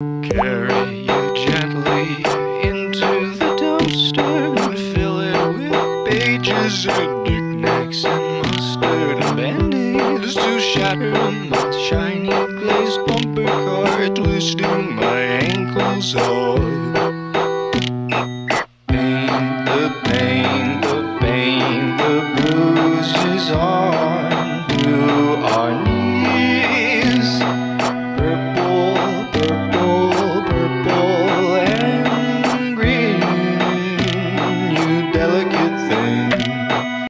Carry you gently into the dumpster and fill it with pages and knickknacks and mustard and band-aids to shatter my shiny glazed bumper car, twisting my ankles all.